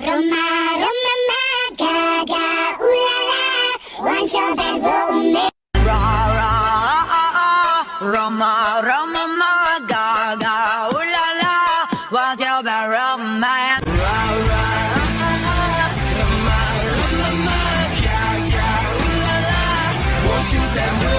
Roma, Roma, ma, gaga, ooh la la, want your bad romance. Ra, ra, ah, ah, ah, Roma, Roma, ma, gaga, ooh la la, want your bad romance. Ra, ra, ah, ah, ah. Roma, Roma, ma, gaga, ooh want your bad.